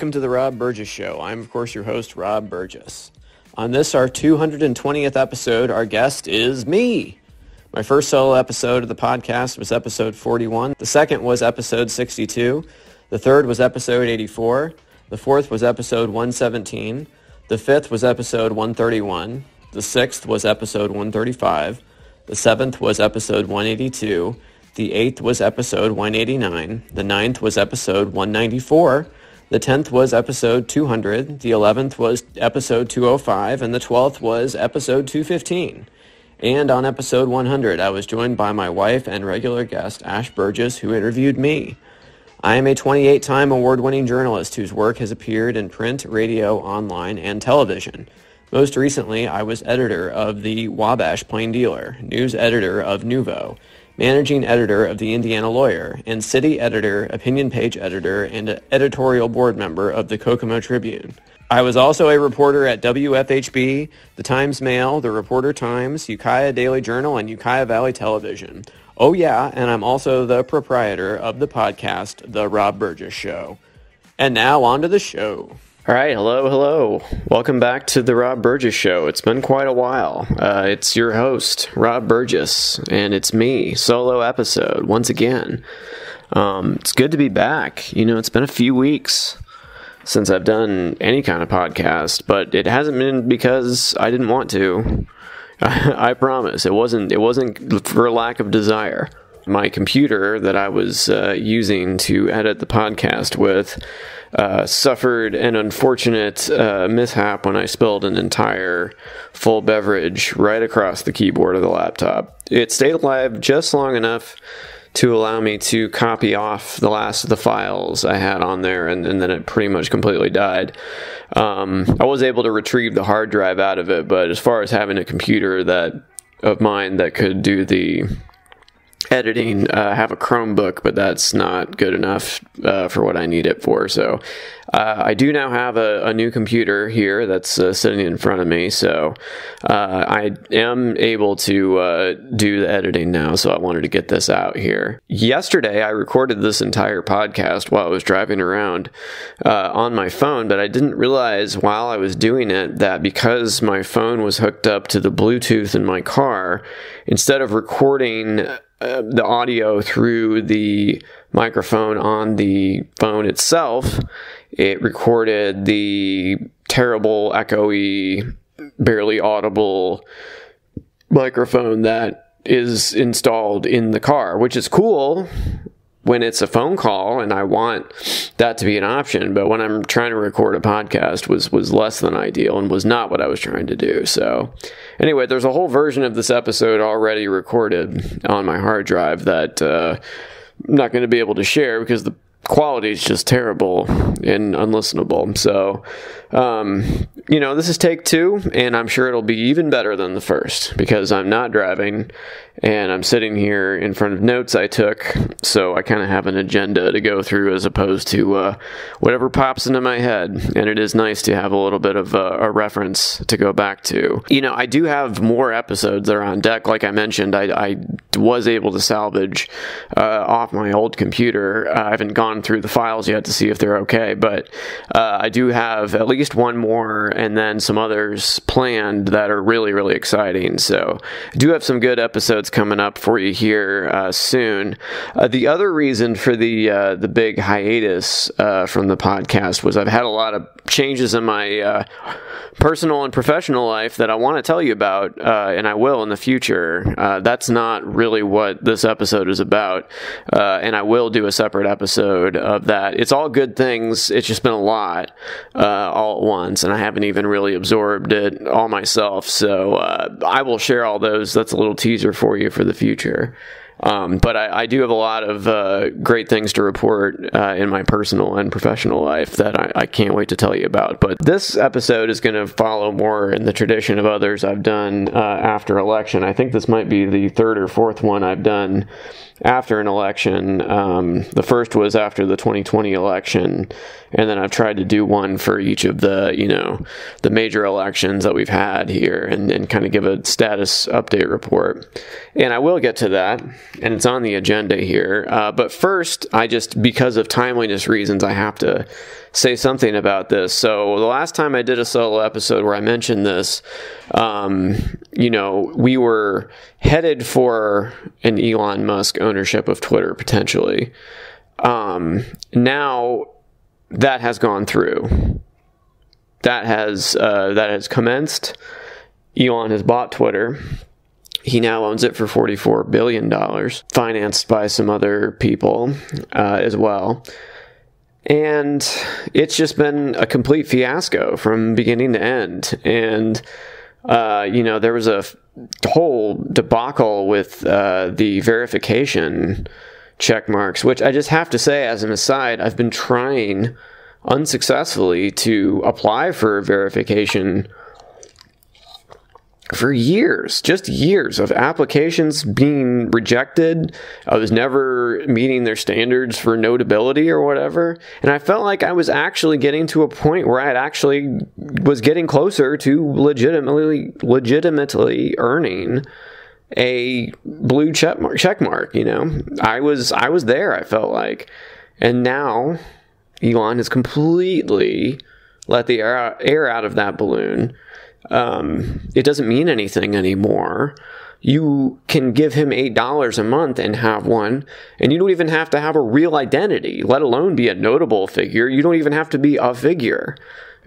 Welcome to the Rob Burgess Show. I'm, of course, your host, Rob Burgess. On this, our 220th episode, our guest is me. My first solo episode of the podcast was episode 41. The second was episode 62. The third was episode 84. The fourth was episode 117. The fifth was episode 131. The sixth was episode 135. The seventh was episode 182. The eighth was episode 189. The ninth was episode 194. The 10th was episode 200, the 11th was episode 205, and the 12th was episode 215. And on episode 100, I was joined by my wife and regular guest, Ash Burgess, who interviewed me. I am a 28 time award winning journalist whose work has appeared in print, radio, online, and television. Most recently, I was editor of the Wabash Plain Dealer, news editor of Nuvo, managing editor of the Indiana Lawyer, and city editor, opinion page editor, and editorial board member of the Kokomo Tribune. I was also a reporter at WFHB, the Times Mail, the Reporter Times, Ukiah Daily Journal, and Ukiah Valley Television. Oh yeah, and I'm also the proprietor of the podcast, The Rob Burgess Show. And now on to the show. All right, hello, hello. Welcome back to the Rob Burgess Show. It's been quite a while. Uh, it's your host, Rob Burgess, and it's me, solo episode, once again. Um, it's good to be back. You know, it's been a few weeks since I've done any kind of podcast, but it hasn't been because I didn't want to. I, I promise. It wasn't. It wasn't for lack of desire my computer that I was uh, using to edit the podcast with uh, suffered an unfortunate uh, mishap when I spilled an entire full beverage right across the keyboard of the laptop. It stayed alive just long enough to allow me to copy off the last of the files I had on there, and, and then it pretty much completely died. Um, I was able to retrieve the hard drive out of it, but as far as having a computer that of mine that could do the editing. Uh, have a Chromebook, but that's not good enough uh, for what I need it for. So uh, I do now have a, a new computer here that's uh, sitting in front of me. So uh, I am able to uh, do the editing now. So I wanted to get this out here. Yesterday, I recorded this entire podcast while I was driving around on my phone, but I didn't realize while I was doing it that because my phone was hooked up to the Bluetooth in my car, instead of recording uh, the audio through the microphone on the phone itself, it recorded the terrible, echoey, barely audible microphone that is installed in the car, which is cool when it's a phone call and I want that to be an option, but when I'm trying to record a podcast was was less than ideal and was not what I was trying to do. So anyway, there's a whole version of this episode already recorded on my hard drive that uh, I'm not going to be able to share because the quality is just terrible and unlistenable. So, um, you know, this is take two, and I'm sure it'll be even better than the first because I'm not driving and I'm sitting here in front of notes I took, so I kind of have an agenda to go through as opposed to uh, whatever pops into my head. And it is nice to have a little bit of a, a, reference to go back to. You know, I do have more episodes that are on deck. Like I mentioned, I, I was able to salvage uh, off my old computer. Uh, I haven't gone through the files yet to see if they're okay, but uh, I do have at least one more and then some others planned that are really, really exciting. So do have some good episodes coming up for you here uh, soon. Uh, the other reason for the uh, the big hiatus uh, from the podcast was I've had a lot of changes in my uh, personal and professional life that I want to tell you about, uh, and I will in the future. that's not really what this episode is about, and I will do a separate episode of that. It's all good things. It's just been a lot all at once, and I haven't even really absorbed it all myself. So I will share all those. That's a little teaser for you you for the future. Um, but I, I, do have a lot of uh, great things to report uh, in my personal and professional life that I, I, can't wait to tell you about. But this episode is going to follow more in the tradition of others I've done uh, after election. I think this might be the third or fourth one I've done after an election. Um, the first was after the 2020 election, and then I've tried to do one for each of the you know the major elections that we've had here, and, and kind of give a status update report. And I will get to that, and it's on the agenda here. Uh, but first, I just because of timeliness reasons, I have to say something about this. So the last time I did a solo episode where I mentioned this, um, you know, we were headed for an Elon Musk ownership of Twitter potentially. Um, now that has gone through. That has uh, that has commenced. Elon has bought Twitter. He now owns it for $44 billion, financed by some other people uh, as well. And it's just been a complete fiasco from beginning to end. And, uh, you know, there was a whole debacle with uh, the verification check marks, which I just have to say, as an aside, I've been trying unsuccessfully to apply for verification for years, just years of applications being rejected. I was never meeting their standards for notability or whatever. And I felt like I was actually getting to a point where I had actually was getting closer to legitimately legitimately earning a blue check mark, check mark, you know. I was I was there, I felt like. And now Elon has completely let the air, air out of that balloon um, it doesn't mean anything anymore. You can give him $8 a month and have one, and you don't even have to have a real identity, let alone be a notable figure. You don't even have to be a figure,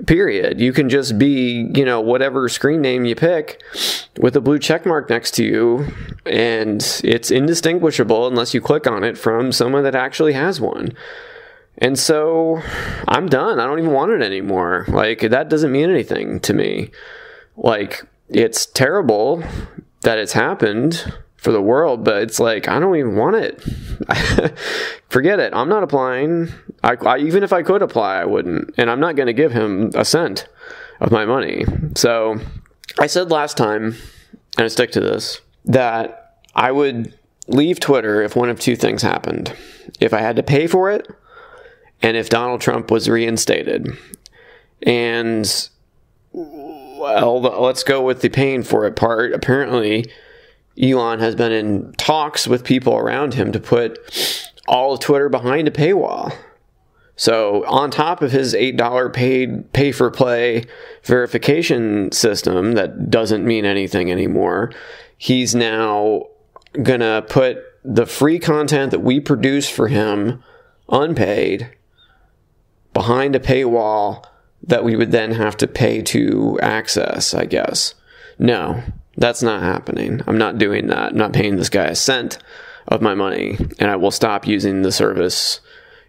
period. You can just be, you know, whatever screen name you pick with a blue check mark next to you, and it's indistinguishable unless you click on it from someone that actually has one. And so I'm done. I don't even want it anymore. Like, that doesn't mean anything to me like it's terrible that it's happened for the world, but it's like I don't even want it. Forget it. I'm not applying. I, I, even if I could apply, I wouldn't, and I'm not going to give him a cent of my money. So I said last time, and I stick to this, that I would leave Twitter if one of two things happened: if I had to pay for it, and if Donald Trump was reinstated. And well, let's go with the paying for it part. Apparently, Elon has been in talks with people around him to put all of Twitter behind a paywall. So, on top of his $8 paid pay for play verification system that doesn't mean anything anymore, he's now going to put the free content that we produce for him unpaid behind a paywall that we would then have to pay to access, I guess. No, that's not happening. I'm not doing that. I'm not paying this guy a cent of my money, and I will stop using the service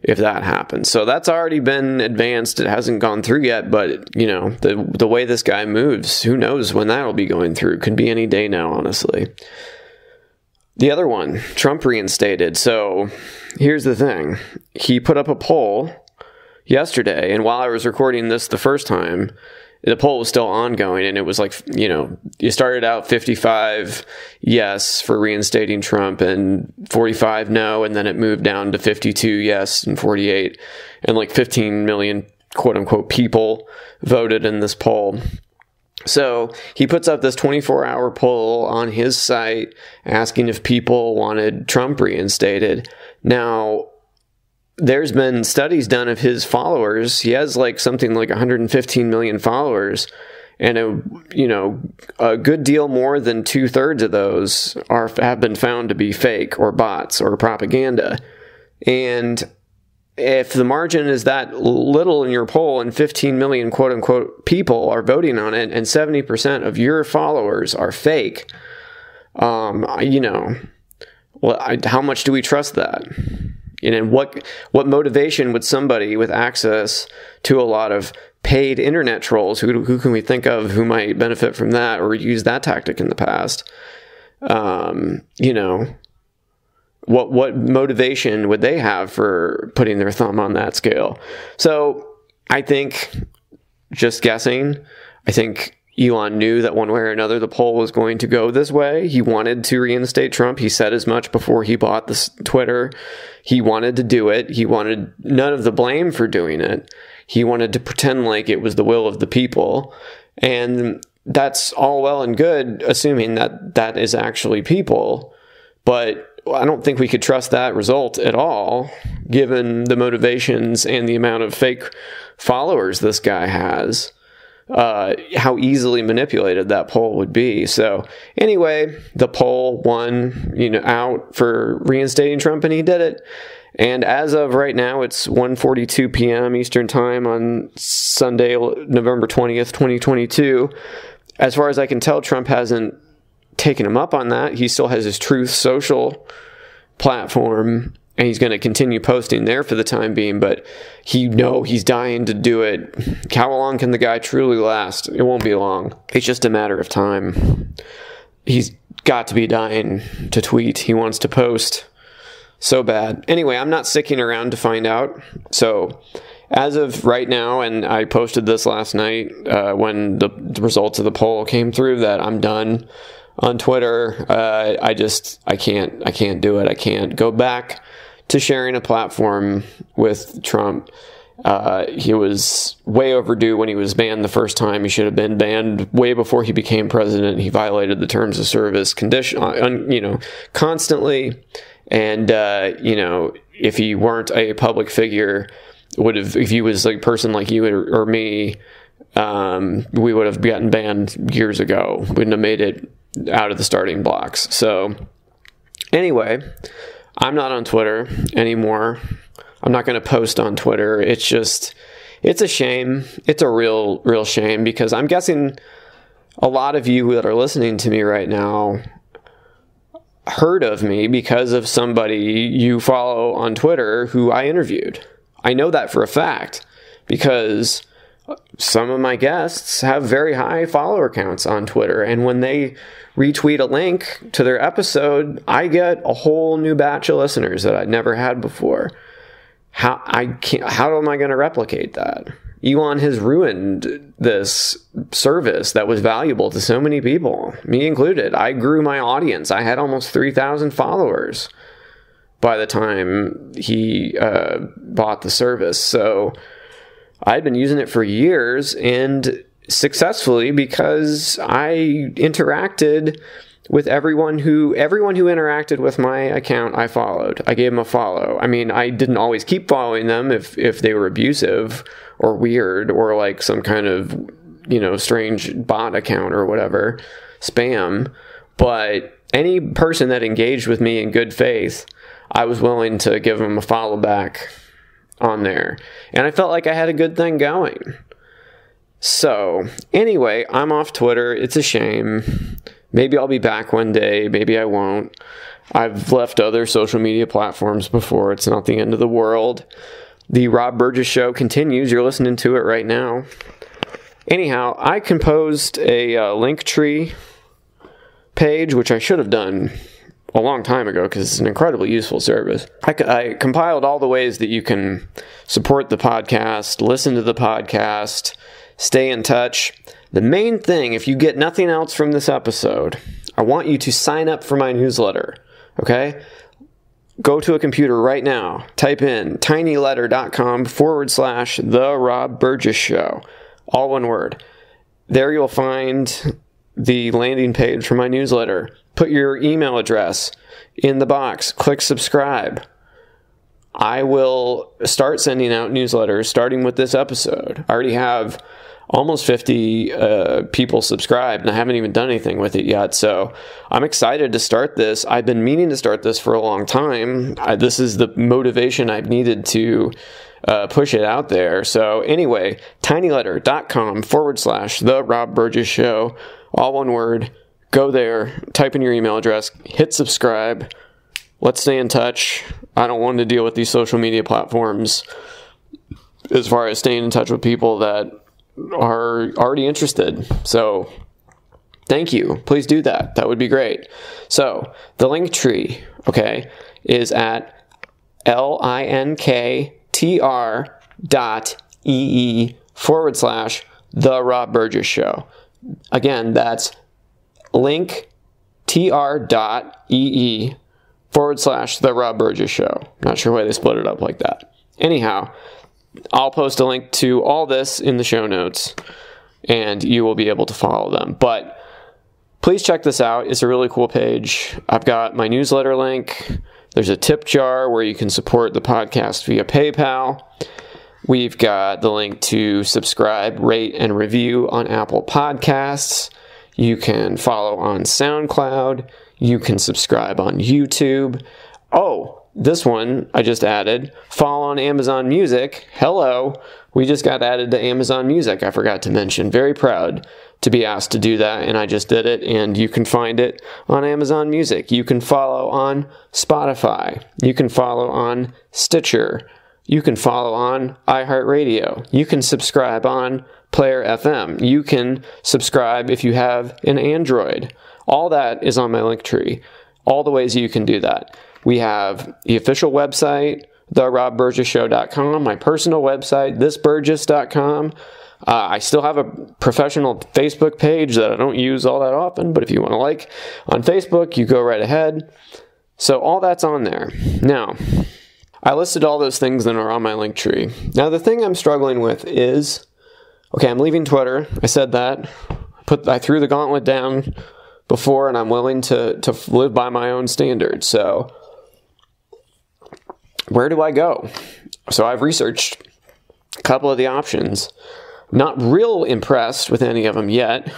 if that happens. So that's already been advanced. It hasn't gone through yet, but you know, the the way this guy moves, who knows when that'll be going through? Could be any day now, honestly. The other one, Trump reinstated. So here's the thing. He put up a poll yesterday, and while I was recording this the first time, the poll was still ongoing, and it was like you know you started out 55 yes for reinstating Trump and 45 no, and then it moved down to 52 yes and 48, and like 15 million quote unquote people voted in this poll. So he puts up this 24 hour poll on his site asking if people wanted Trump reinstated. Now, there's been studies done of his followers. He has like something like 115 million followers, and a you know a good deal more than two thirds of those are have been found to be fake or bots or propaganda. And if the margin is that little in your poll and 15 million quote unquote people are voting on it and 70% of your followers are fake, um, you know, well, I, how much do we trust that? And what what motivation would somebody with access to a lot of paid internet trolls who who can we think of who might benefit from that or use that tactic in the past? Um, you know, what what motivation would they have for putting their thumb on that scale? So I think, just guessing, I think Elon knew that one way or another the poll was going to go this way. He wanted to reinstate Trump. He said as much before he bought this Twitter. He wanted to do it. He wanted none of the blame for doing it. He wanted to pretend like it was the will of the people. And that's all well and good, assuming that that is actually people. But I don't think we could trust that result at all, given the motivations and the amount of fake followers this guy has. Uh, how easily manipulated that poll would be. So anyway, the poll won, you know, out for reinstating Trump, and he did it. And as of right now, it's 1:42 p.m. Eastern Time on Sunday, November 20th, 2022. As far as I can tell, Trump hasn't taken him up on that. He still has his Truth Social platform and he's going to continue posting there for the time being but he know he's dying to do it. How long can the guy truly last? It won't be long. It's just a matter of time. He's got to be dying to tweet. He wants to post. So bad. Anyway i'm not sticking around to find out. So as of right now and i posted this last night uh, when the, the results of the poll came through that i'm done on Twitter. Uh, I just I can't I can't do it. I can't go back to sharing a platform with Trump. Uh, he was way overdue when he was banned the first time. He should have been banned way before he became president. He violated the terms of service condition, uh, you know, constantly. And uh, you know, if he weren't a public figure, would have if he was like a person like you or, or me, um, we would have gotten banned years ago. Wouldn't have made it out of the starting blocks. So, anyway, I'm not on Twitter anymore. I'm not going to post on Twitter. It's just, it's a shame. It's a real, real shame because I'm guessing a lot of you that are listening to me right now heard of me because of somebody you follow on Twitter who I interviewed. I know that for a fact because some of my guests have very high follower counts on Twitter. And when they retweet a link to their episode, I get a whole new batch of listeners that I'd never had before. How I can't, how am I going to replicate that? Elon has ruined this service that was valuable to so many people, me included. I grew my audience. I had almost 3,000 followers by the time he uh, bought the service. So, I'd been using it for years and successfully because I interacted with everyone who everyone who interacted with my account I followed. I gave them a follow. I mean, I didn't always keep following them if if they were abusive or weird or like some kind of, you know, strange bot account or whatever, spam, but any person that engaged with me in good faith, I was willing to give them a follow back on there. And I felt like I had a good thing going. So, anyway, I'm off Twitter. It's a shame. Maybe I'll be back one day. Maybe I won't. I've left other social media platforms before. It's not the end of the world. The Rob Burgess show continues. You're listening to it right now. Anyhow, I composed a uh, Linktree page, which I should have done a long time ago because it's an incredibly useful service. I, I, compiled all the ways that you can support the podcast, listen to the podcast, stay in touch. The main thing, if you get nothing else from this episode, I want you to sign up for my newsletter. Okay? Go to a computer right now, type in tinyletter.com forward slash The Rob Burgess Show. All one word. There you'll find the landing page for my newsletter Put your email address in the box, click subscribe. I will start sending out newsletters starting with this episode. I already have almost 50 uh, people subscribed and I haven't even done anything with it yet. So I'm excited to start this. I've been meaning to start this for a long time. I, this is the motivation I've needed to uh, push it out there. So anyway, tinyletter.com forward slash the Rob Burgess Show, all one word go there, type in your email address, hit subscribe. Let's stay in touch. I don't want to deal with these social media platforms as far as staying in touch with people that are already interested. So, thank you. Please do that. That would be great. So, the link tree, okay, is at linktr dot ee forward slash the Rob Burgess Show. Again, that's link tr.ee forward slash the Rob Burgess Show. Not sure why they split it up like that. Anyhow, I'll post a link to all this in the show notes and you will be able to follow them. But please check this out. It's a really cool page. I've got my newsletter link. There's a tip jar where you can support the podcast via PayPal. We've got the link to subscribe, rate, and review on Apple Podcasts. You can follow on SoundCloud. You can subscribe on YouTube. Oh, this one I just added. Follow on Amazon Music. Hello. We just got added to Amazon Music. I forgot to mention. Very proud to be asked to do that, and I just did it. And you can find it on Amazon Music. You can follow on Spotify. You can follow on Stitcher. You can follow on iHeartRadio. You can subscribe on Player FM. You can subscribe if you have an Android. All that is on my link tree. All the ways you can do that. We have the official website, therobburgesshow.com, my personal website, thisburgess.com. Uh, I still have a professional Facebook page that I don't use all that often, but if you want to like on Facebook, you go right ahead. So all that's on there. Now, I listed all those things that are on my link tree. Now, the thing I'm struggling with is okay, I'm leaving Twitter. I said that. Put I threw the gauntlet down before, and I'm willing to to live by my own standards. So, where do I go? So I've researched a couple of the options. Not real impressed with any of them yet,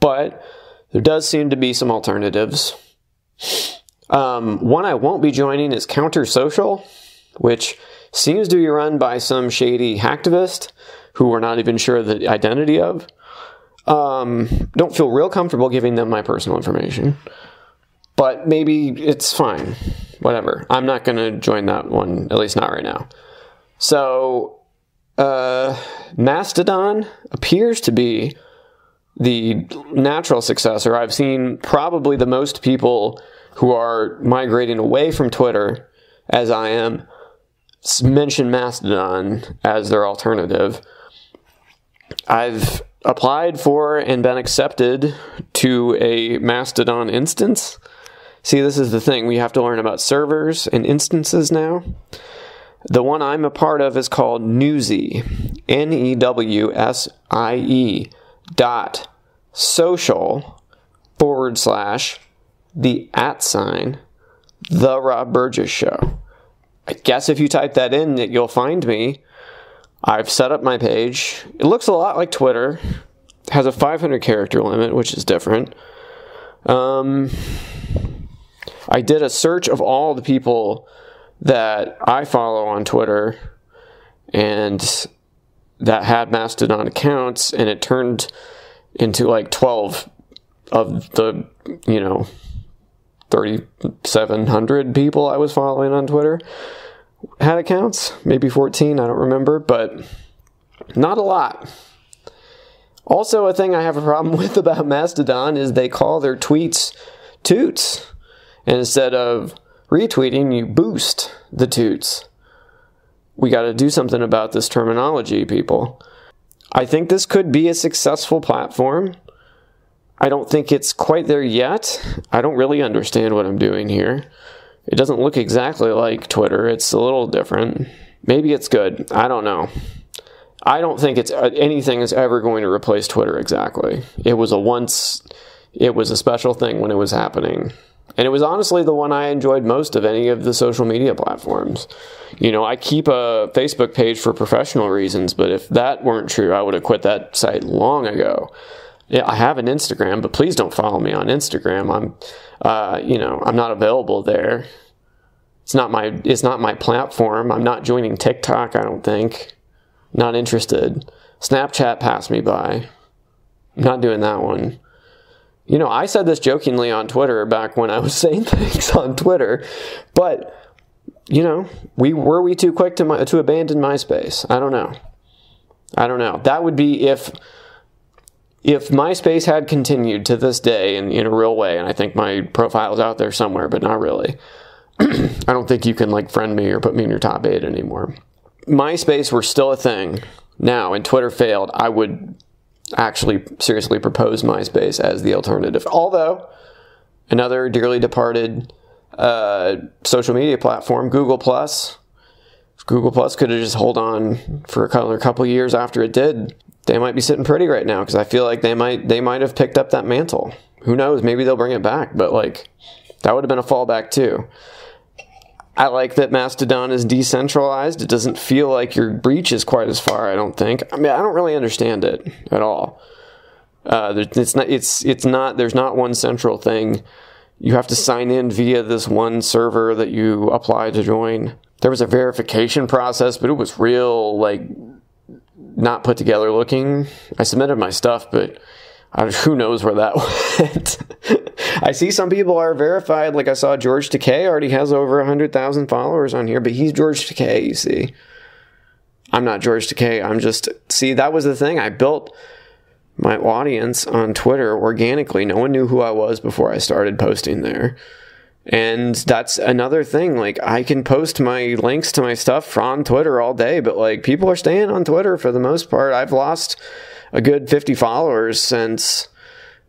but there does seem to be some alternatives. Um, one I won't be joining is Counter Social which seems to be run by some shady hacktivist who we're not even sure the identity of. Um, don't feel real comfortable giving them my personal information, but maybe it's fine. Whatever. I'm not going to join that one, at least not right now. So, uh, Mastodon appears to be the natural successor. I've seen probably the most people who are migrating away from Twitter as I am mention Mastodon as their alternative. I've applied for and been accepted to a Mastodon instance. See, this is the thing. We have to learn about servers and instances now. The one I'm a part of is called Newsie, N E W S I E dot social forward slash the at sign the Rob Burgess Show. I guess if you type that in, that you'll find me. I've set up my page. It looks a lot like Twitter. It has a 500 character limit, which is different. Um, I did a search of all the people that I follow on Twitter and that had Mastodon accounts, and it turned into like 12 of the, you know, 3,700 people I was following on Twitter had accounts. Maybe 14, I don't remember, but not a lot. Also, a thing I have a problem with about Mastodon is they call their tweets toots. And instead of retweeting, you boost the toots. We got to do something about this terminology, people. I think this could be a successful platform. I don't think it's quite there yet. I don't really understand what I'm doing here. It doesn't look exactly like Twitter. It's a little different. Maybe it's good. I don't know. I don't think it's uh, anything is ever going to replace Twitter exactly. It was a once it was a special thing when it was happening. And it was honestly the one I enjoyed most of any of the social media platforms. You know, I keep a Facebook page for professional reasons, but if that weren't true, I would have quit that site long ago I have an Instagram, but please don't follow me on Instagram. I'm, uh, you know, I'm not available there. It's not my, it's not my platform. I'm not joining TikTok. I don't think. Not interested. Snapchat passed me by. I'm not doing that one. You know, I said this jokingly on Twitter back when I was saying things on Twitter, but you know, we were we too quick to my, to abandon MySpace? I don't know. I don't know. That would be if if MySpace had continued to this day in, in a real way, and I think my profile's out there somewhere, but not really, I don't think you can like friend me or put me in your top eight anymore. MySpace were still a thing now and Twitter failed, I would actually seriously propose MySpace as the alternative. Although, another dearly departed uh, social media platform, Google Plus, Google Plus could have just hold on for a couple, years after it did they might be sitting pretty right now because I feel like they might they might have picked up that mantle. who knows? Maybe they'll bring it back, but like that would have been a fallback too. I like that Mastodon is decentralized. It doesn't feel like your breach is quite as far. I don't think. I mean, I don't really understand it at all. Uh, it's not. It's it's not. There's not one central thing. You have to sign in via this one server that you apply to join. There was a verification process, but it was real like not put together looking. I submitted my stuff, but who knows where that went. I see some people are verified. Like I saw George Takei already has over 100,000 followers on here, but he's George Takei, you see. I'm not George Takei. I'm just, see, that was the thing. I built my audience on Twitter organically. No one knew who I was before I started posting there. And that's another thing. Like, I can post my links to my stuff on Twitter all day, but like, people are staying on Twitter for the most part. I've lost a good 50 followers since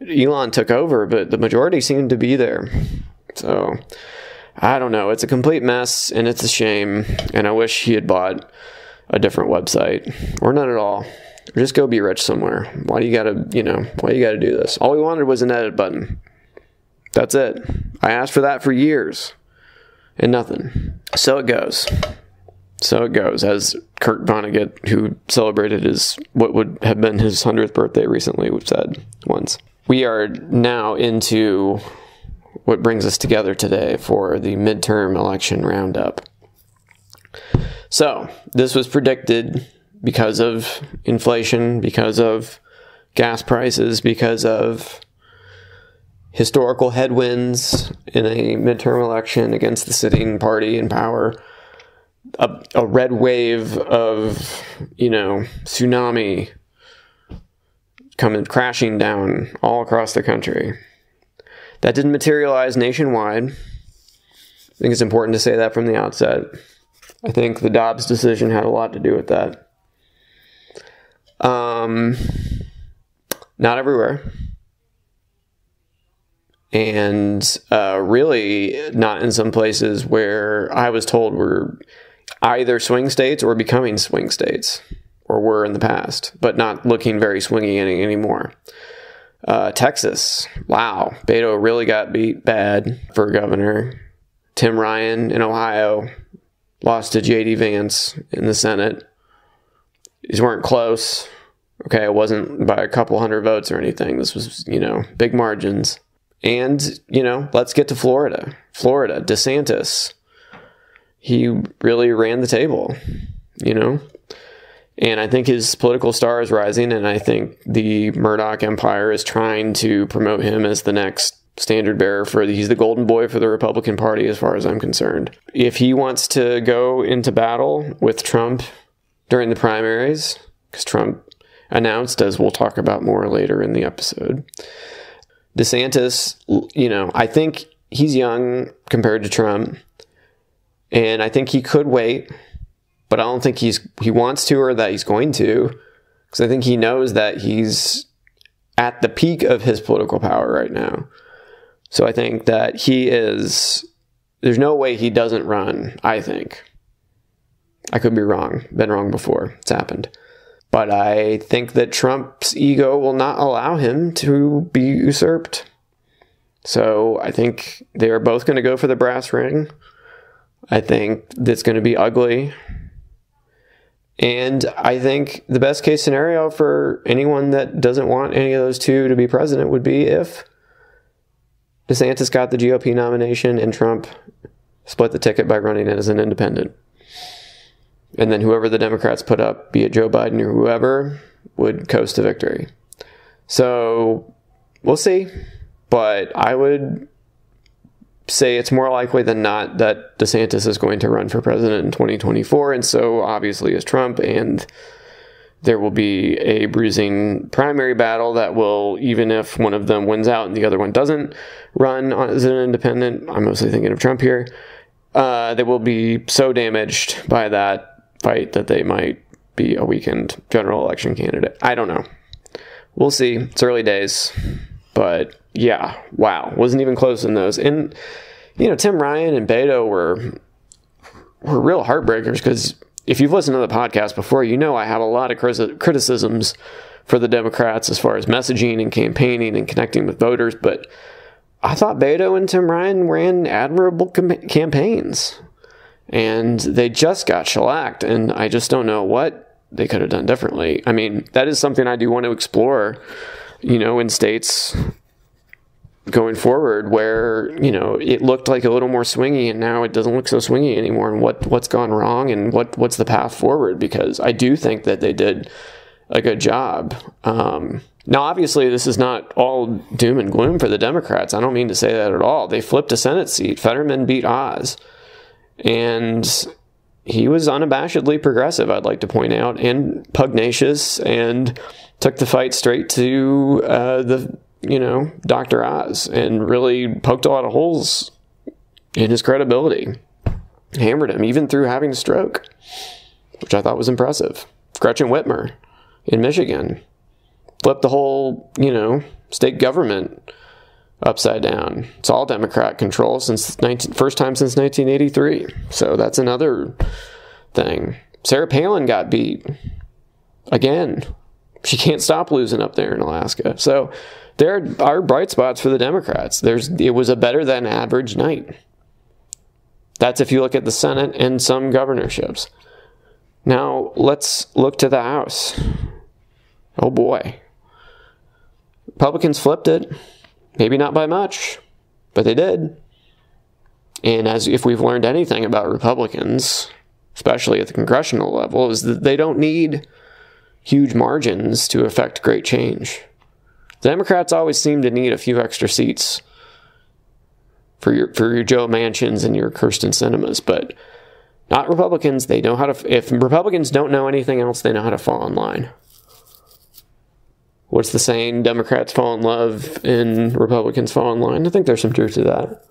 Elon took over, but the majority seem to be there. So, I don't know. It's a complete mess and it's a shame. And I wish he had bought a different website or none at all. Or just go be rich somewhere. Why do you gotta, you know, why you gotta do this? All we wanted was an edit button. That's it. I asked for that for years and nothing. So it goes. So it goes, as Kurt Vonnegut, who celebrated his what would have been his hundredth birthday recently, said once. We are now into what brings us together today for the midterm election roundup. So this was predicted because of inflation, because of gas prices, because of historical headwinds in a midterm election against the sitting party in power, a, a red wave of, you know, tsunami coming crashing down all across the country. That didn't materialize nationwide. I think it's important to say that from the outset. I think the Dobbs decision had a lot to do with that. Um, not everywhere and uh, really not in some places where I was told were either swing states or becoming swing states, or were in the past, but not looking very swingy any, anymore. Uh, Texas, wow, Beto really got beat bad for governor. Tim Ryan in Ohio lost to J.D. Vance in the Senate. These weren't close. Okay, it wasn't by a couple hundred votes or anything. This was, you know, big margins. And, you know, let's get to Florida. Florida, DeSantis. He really ran the table, you know? And I think his political star is rising, and I think the Murdoch empire is trying to promote him as the next standard bearer for the, he's the golden boy for the Republican Party as far as I'm concerned. If he wants to go into battle with Trump during the primaries, because Trump announced, as we'll talk about more later in the episode, DeSantis, you know, I think he's young compared to Trump, and I think he could wait, but I don't think he's he wants to or that he's going to, because I think he knows that he's at the peak of his political power right now. So I think that he is. There's no way he doesn't run. I think. I could be wrong. Been wrong before. It's happened. But I think that Trump's ego will not allow him to be usurped. So I think they are both going to go for the brass ring. I think that's going to be ugly. And I think the best case scenario for anyone that doesn't want any of those two to be president would be if DeSantis got the GOP nomination and Trump split the ticket by running as an independent and then whoever the Democrats put up, be it Joe Biden or whoever, would coast to victory. So we'll see. But I would say it's more likely than not that DeSantis is going to run for president in 2024. And so obviously is Trump. And there will be a bruising primary battle that will, even if one of them wins out and the other one doesn't run as an independent, I'm mostly thinking of Trump here, uh, they will be so damaged by that fight that they might be a weakened general election candidate. I don't know. We'll see. It's early days. But yeah, wow. Wasn't even close in those. And, you know, Tim Ryan and Beto were were real heartbreakers because if you've listened to the podcast before, you know I have a lot of criticisms for the Democrats as far as messaging and campaigning and connecting with voters, but I thought Beto and Tim Ryan ran admirable campaigns. And they just got shellacked, and I just don't know what they could have done differently. I mean, that is something I do want to explore, you know, in states going forward where you know it looked like a little more swingy and now it doesn't look so swingy anymore and what what's gone wrong and what what's the path forward because I do think that they did a good job. Um, now, obviously, this is not all doom and gloom for the Democrats. I don't mean to say that at all. They flipped a Senate seat. Fetterman beat Oz, and he was unabashedly progressive. I'd like to point out and pugnacious and took the fight straight to uh, the you know, Dr. Oz and really poked a lot of holes in his credibility. Hammered him, even through having a stroke, which I thought was impressive. Gretchen Whitmer in Michigan flipped the whole, you know, state government upside down. It's all Democrat control since 19, first time since 1983. So that's another thing. Sarah Palin got beat again. She can't stop losing up there in Alaska. So there are bright spots for the Democrats. There's it was a better than average night. That's if you look at the Senate and some governorships. Now let's look to the House. Oh boy. Republicans flipped it. Maybe not by much, but they did. And as if we've learned anything about Republicans, especially at the congressional level, is that they don't need huge margins to affect great change. The Democrats always seem to need a few extra seats for your for your Joe Manchins and your Kyrsten Sinemas, but not Republicans. They know how to. If Republicans don't know anything else, they know how to fall in line. What's the saying? Democrats fall in love and Republicans fall in line. I think there's some truth to that.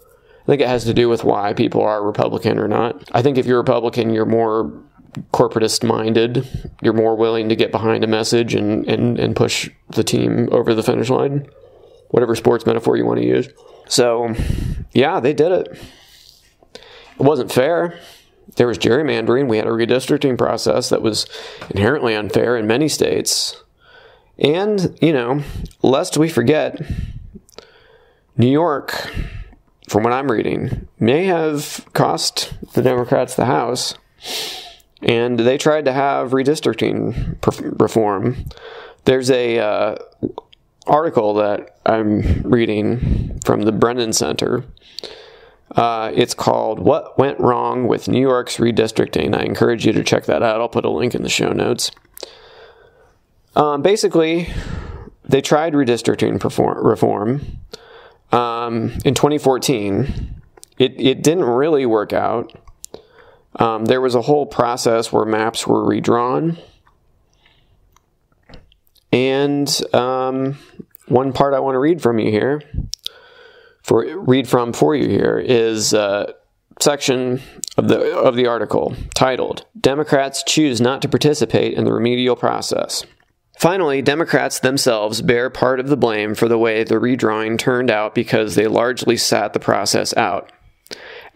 I think it has to do with why people are Republican or not. I think if you're Republican, you're more corporatist minded. You're more willing to get behind a message and, and, and push the team over the finish line, whatever sports metaphor you want to use. So, yeah, they did it. It wasn't fair. There was gerrymandering. We had a redistricting process that was inherently unfair in many states. And, you know, lest we forget, New York, from what I'm reading, may have cost the Democrats the House and they tried to have redistricting reform. There's a uh, article that I'm reading from the Brennan Center. Uh, it's called "What Went Wrong with New York's Redistricting." I encourage you to check that out. I'll put a link in the show notes. Um, basically, they tried redistricting perform- reform um, in 2014. It, it didn't really work out. Um, there was a whole process where maps were redrawn. And um, one part I want to read from you here, for read from for you here, is a section of the of the article titled "Democrats Choose Not to Participate in the Remedial Process." Finally, Democrats themselves bear part of the blame for the way the redrawing turned out because they largely sat the process out.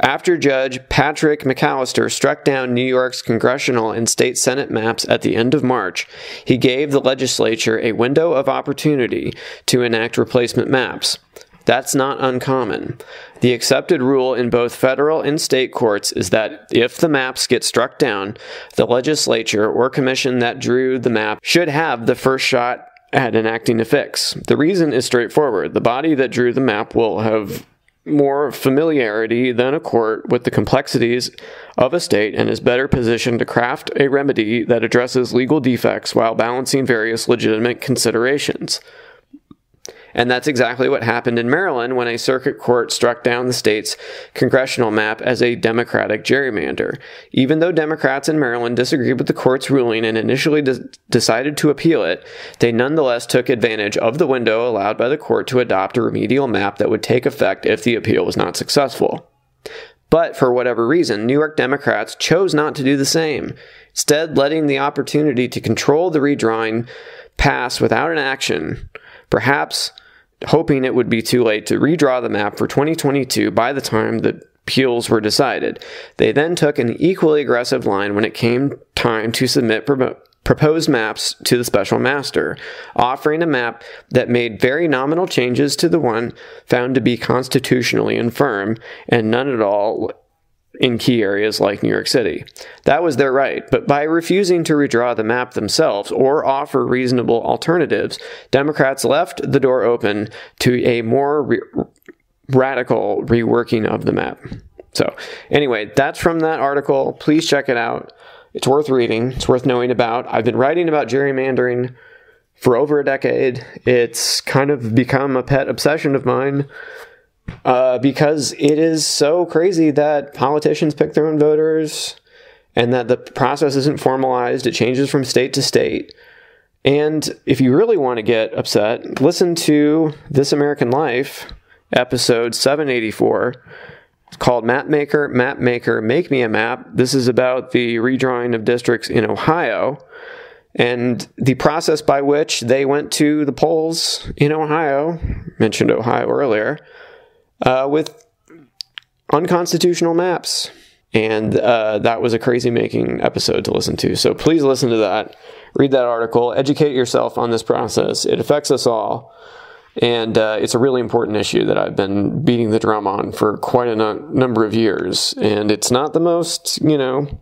After Judge Patrick McAllister struck down New York's congressional and state Senate maps at the end of March, he gave the legislature a window of opportunity to enact replacement maps. That's not uncommon. The accepted rule in both federal and state courts is that if the maps get struck down, the legislature or commission that drew the map should have the first shot at enacting a fix. The reason is straightforward. The body that drew the map will have more familiarity than a court with the complexities of a state and is better positioned to craft a remedy that addresses legal defects while balancing various legitimate considerations. And that's exactly what happened in Maryland when a circuit court struck down the state's congressional map as a Democratic gerrymander. Even though Democrats in Maryland disagreed with the court's ruling and initially de- decided to appeal it, they nonetheless took advantage of the window allowed by the court to adopt a remedial map that would take effect if the appeal was not successful. But for whatever reason, New York Democrats chose not to do the same, instead, letting the opportunity to control the redrawing pass without an action. Perhaps hoping it would be too late to redraw the map for 2022 by the time the appeals were decided. They then took an equally aggressive line when it came time to submit proposed maps to the special master, offering a map that made very nominal changes to the one found to be constitutionally infirm and none at all in key areas like New York City. That was their right, but by refusing to redraw the map themselves or offer reasonable alternatives, Democrats left the door open to a more re- radical reworking of the map. So, anyway, that's from that article. Please check it out. It's worth reading, it's worth knowing about. I've been writing about gerrymandering for over a decade. It's kind of become a pet obsession of mine uh, because it is so crazy that politicians pick their own voters and that the process isn't formalized. It changes from state to state. And if you really want to get upset, listen to This American Life, episode 784 it's called Mapmaker, Mapmaker, Make Me a Map. This is about the redrawing of districts in Ohio and the process by which they went to the polls in Ohio, mentioned Ohio earlier, uh, with unconstitutional maps. And uh, that was a crazy making episode to listen to. So please listen to that, read that article, educate yourself on this process. It affects us all. And uh, it's a really important issue that I've been beating the drum on for quite a no- number of years. And it's not the most, you know,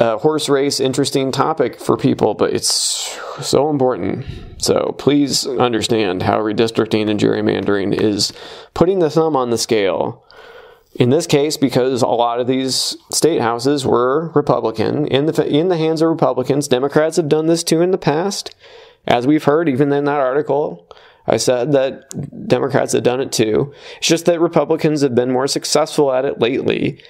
uh, horse race interesting topic for people, but it's so important. So please understand how redistricting and gerrymandering is putting the thumb on the scale. In this case, because a lot of these state houses were Republican in the in the hands of Republicans, Democrats have done this too in the past, as we've heard even in that article. I said that Democrats had done it too. It's just that Republicans have been more successful at it lately,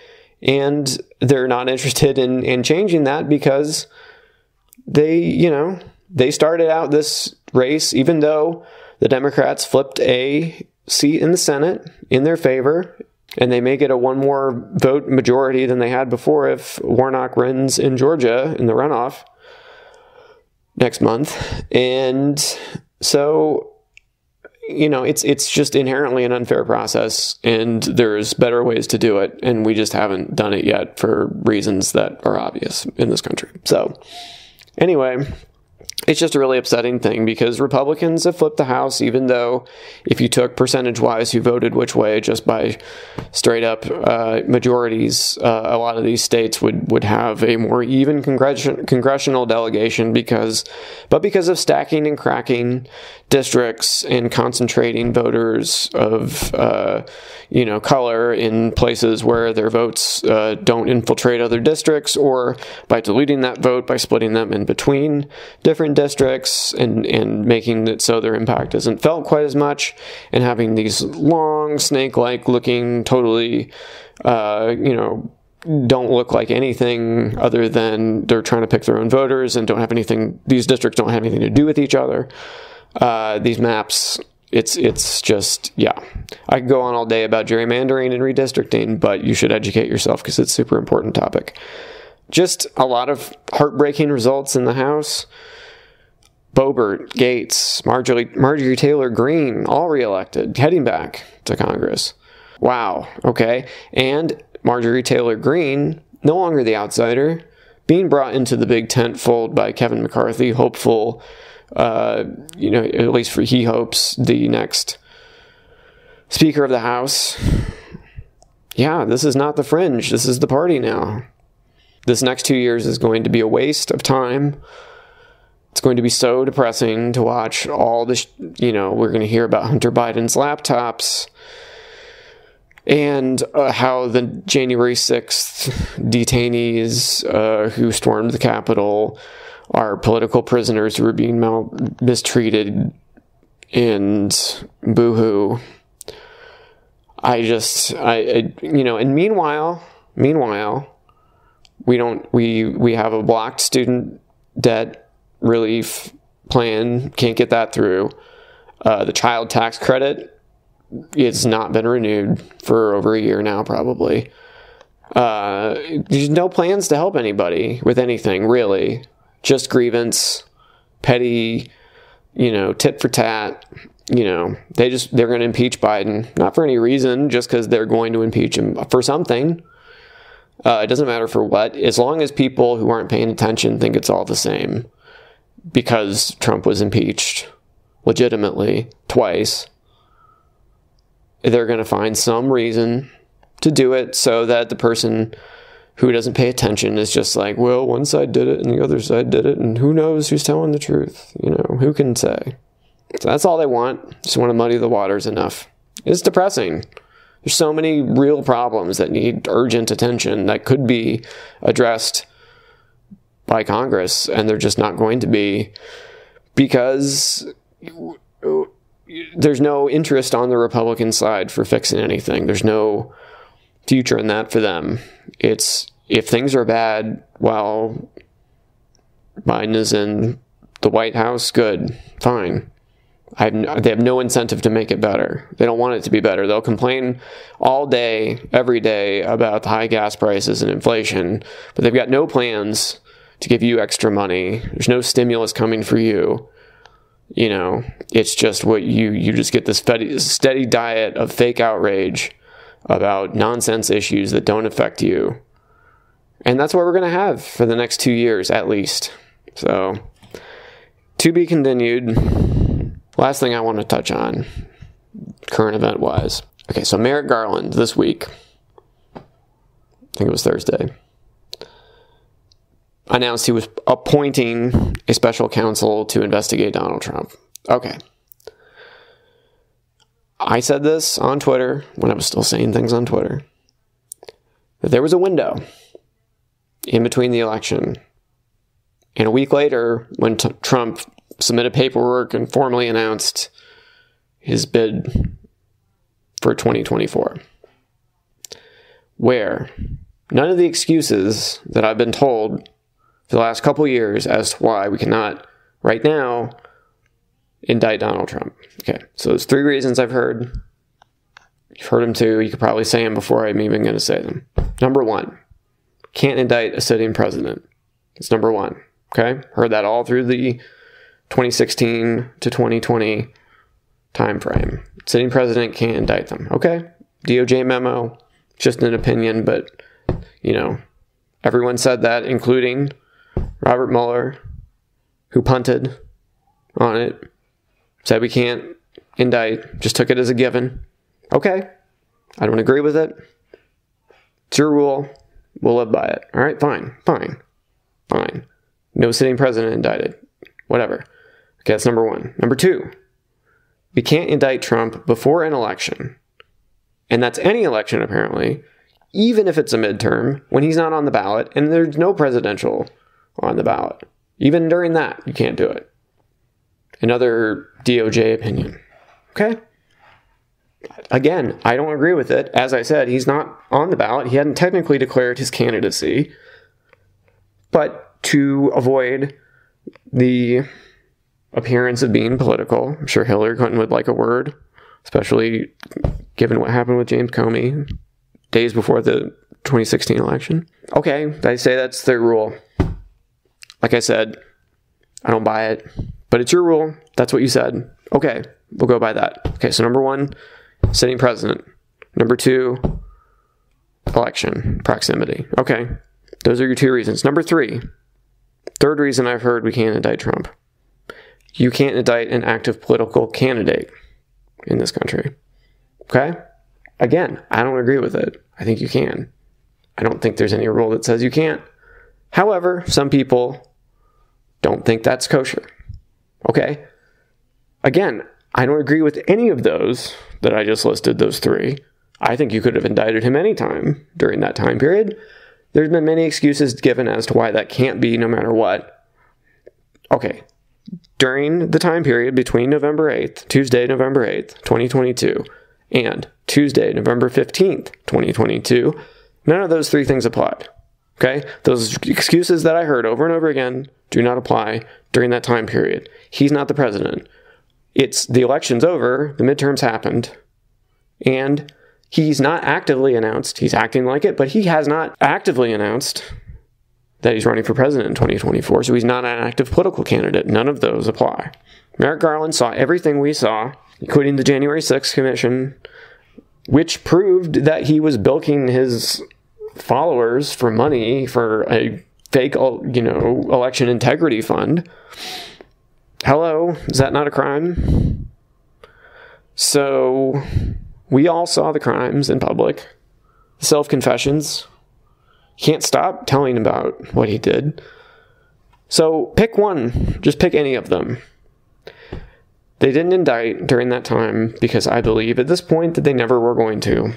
and they're not interested in, in changing that because they, you know, they started out this race, even though the Democrats flipped a seat in the Senate in their favor, and they may get a one more vote majority than they had before if Warnock wins in Georgia in the runoff next month. And so you know, it's it's just inherently an unfair process, and there's better ways to do it, and we just haven't done it yet for reasons that are obvious in this country. So, anyway, it's just a really upsetting thing because Republicans have flipped the House, even though if you took percentage wise who voted which way just by straight up uh, majorities, uh, a lot of these states would, would have a more even congression, congressional delegation because, but because of stacking and cracking districts and concentrating voters of, uh, you know, color in places where their votes uh, don't infiltrate other districts or by diluting that vote by splitting them in between different districts and, and making it so their impact isn't felt quite as much and having these long snake-like looking totally uh, you know don't look like anything other than they're trying to pick their own voters and don't have anything these districts don't have anything to do with each other. Uh, these maps it's it's just yeah. I could go on all day about gerrymandering and redistricting but you should educate yourself because it's super important topic. Just a lot of heartbreaking results in the house Boebert, Gaetz, Marjorie, Marjorie Taylor Greene, all reelected, heading back to Congress. Wow, okay. And Marjorie Taylor Greene, no longer the outsider, being brought into the big tent fold by Kevin McCarthy, hopeful, uh, you know, at least for he hopes, the next Speaker of the House. Yeah, this is not the fringe. This is the party now. This next two years is going to be a waste of time it's going to be so depressing to watch all this. You know, we're going to hear about Hunter Biden's laptops and uh, how the January 6th detainees uh, who stormed the Capitol are political prisoners who are being mal- mistreated and boohoo. I just, I, I, you know, and meanwhile, meanwhile, we don't, we, we have a blocked student debt relief plan, can't get that through. Uh, the child tax credit, it's not been renewed for over a year now, probably. Uh, there's no plans to help anybody with anything, really. Just grievance, petty, you know, tit for tat. You know, they just, they're going to impeach Biden, not for any reason, just because they're going to impeach him for something. Uh, it doesn't matter for what, as long as people who aren't paying attention think it's all the same because Trump was impeached legitimately twice, they're going to find some reason to do it so that the person who doesn't pay attention is just like, well, one side did it and the other side did it, and who knows who's telling the truth? You know, who can say? So that's all they want. Just want to muddy the waters enough. It's depressing. There's so many real problems that need urgent attention that could be addressed by Congress, and they're just not going to be because there's no interest on the Republican side for fixing anything. There's no future in that for them. It's if things are bad while Biden is in the White House, good, fine. Have, they have no incentive to make it better. They don't want it to be better. They'll complain all day, every day about the high gas prices and inflation, but they've got no plans to give you extra money. There's no stimulus coming for you. You know, it's just what you you just get this steady, steady diet of fake outrage about nonsense issues that don't affect you. And that's what we're going to have for the next 2 years at least. So, to be continued. Last thing I want to touch on current event wise. Okay, so Merrick Garland this week, I think it was Thursday, announced he was appointing a special counsel to investigate Donald Trump. Okay. I said this on Twitter when I was still saying things on Twitter that there was a window in between the election and a week later when t- Trump submitted paperwork and formally announced his bid for 2024 where none of the excuses that I've been told for the last couple years as to why we cannot, right now, indict Donald Trump. Okay, so there's three reasons I've heard. You've heard them too. You could probably say them before I'm even going to say them. Number one, can't indict a sitting president. It's number one. Okay, heard that all through the 2016 to 2020 time frame. Sitting president can't indict them. Okay, DOJ memo, just an opinion, but you know, everyone said that, including Robert Mueller, who punted on it, said we can't indict, just took it as a given. Okay, I don't agree with it. It's your rule. We'll live by it. All right, fine, fine, fine. No sitting president indicted. Whatever. Okay, that's number one. Number two, we can't indict Trump before an election. And that's any election, apparently, even if it's a midterm, when he's not on the ballot and there's no presidential on the ballot. Even during that, you can't do it. Another DOJ opinion. Okay? Again, I don't agree with it. As I said, he's not on the ballot. He hadn't technically declared his candidacy. But to avoid the appearance of being political, I'm sure Hillary Clinton would like a word, especially given what happened with James Comey days before the 2016 election. Okay, I say that's their rule. Like I said, I don't buy it, but it's your rule. That's what you said. Okay, we'll go by that. Okay, so number one, sitting president. Number two, election proximity. Okay, those are your two reasons. Number three, third reason I've heard we can't indict Trump. You can't indict an active political candidate in this country. Okay? Again, I don't agree with it. I think you can. I don't think there's any rule that says you can't. However, some people don't think that's kosher. Okay. Again, I don't agree with any of those that I just listed, those three. I think you could have indicted him anytime during that time period. There's been many excuses given as to why that can't be no matter what. Okay. During the time period between November 8th, Tuesday, November 8th, 2022, and Tuesday, November 15th, 2022, none of those three things applied. Okay? Those excuses that I heard over and over again do not apply during that time period. He's not the president. It's the election's over, the midterms happened, and he's not actively announced. He's acting like it, but he has not actively announced that he's running for president in 2024, so he's not an active political candidate. None of those apply. Merrick Garland saw everything we saw, including the January 6th commission, which proved that he was bilking his followers for money for a fake, you know, election integrity fund. hello, is that not a crime? So we all saw the crimes in public, self confessions. Can't stop telling about what he did. So pick one, just pick any of them. They didn't indict during that time because I believe at this point that they never were going to.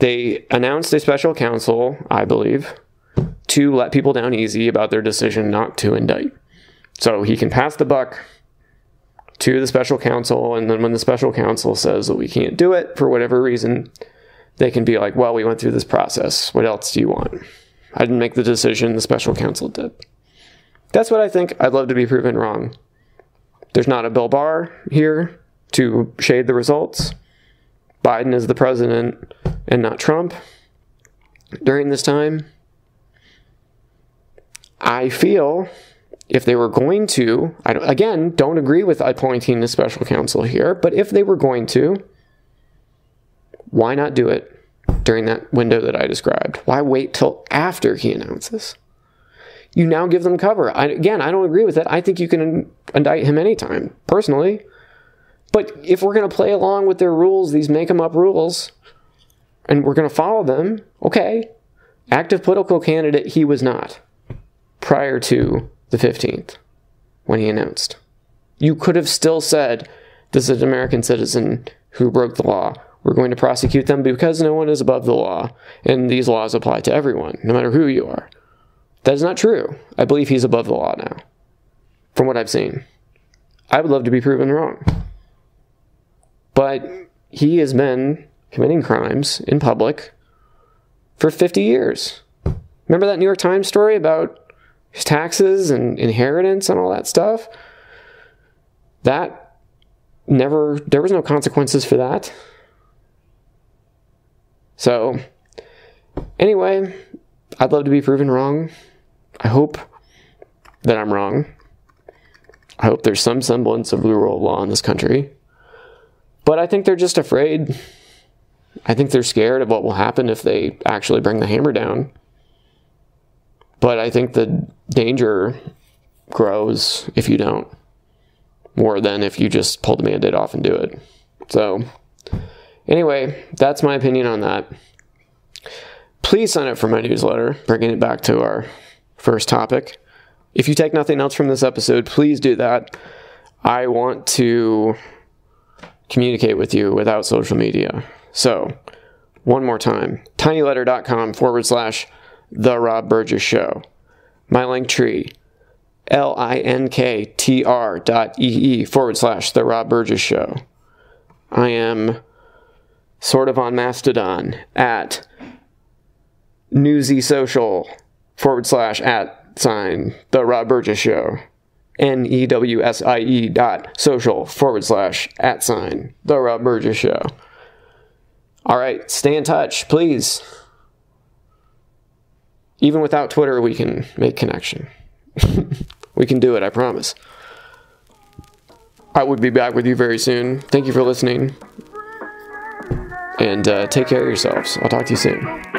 They announced a special counsel, I believe, to let people down easy about their decision not to indict. So he can pass the buck to the special counsel, and then when the special counsel says that we can't do it for whatever reason, they can be like, well, we went through this process. What else do you want? I didn't make the decision, the special counsel did. That's what I think. I'd love to be proven wrong. There's not a Bill Barr here to shade the results. Biden is the president and not Trump during this time. I feel if they were going to, I don't, again, don't agree with appointing a special counsel here, but if they were going to, why not do it during that window that I described? Why wait till after he announces? You now give them cover. I, again, I don't agree with it. I think you can indict him anytime, personally. But if we're going to play along with their rules, these make them up rules, and we're going to follow them, okay. Active political candidate, he was not prior to the 15th when he announced. You could have still said, This is an American citizen who broke the law. We're going to prosecute them because no one is above the law, and these laws apply to everyone, no matter who you are. That is not true. I believe he's above the law now, from what I've seen. I would love to be proven wrong. But he has been committing crimes in public for 50 years. Remember that New York Times story about his taxes and inheritance and all that stuff. That never, there was no consequences for that. So, anyway, I'd love to be proven wrong. I hope that I'm wrong. I hope there's some semblance of the rule of law in this country. But I think they're just afraid. I think they're scared of what will happen if they actually bring the hammer down. But I think the danger grows if you don't, more than if you just pull the mandate off and do it. So, anyway, that's my opinion on that. Please sign up for my newsletter, bringing it back to our first topic. If you take nothing else from this episode, please do that. I want to communicate with you without social media. So, one more time tinyletter.com forward slash the Rob Burgess Show. My Linktree, L-I-N-K-T-R dot E-E forward slash The Rob Burgess Show. I am sort of on Mastodon at Newsie Social forward slash at sign The Rob Burgess Show. N E W S I E dot social forward slash at sign The Rob Burgess Show. All right, stay in touch, please even without Twitter, we can make connection. we can do it, I promise. I would be back with you very soon. Thank you for listening. And uh, take care of yourselves. I'll talk to you soon.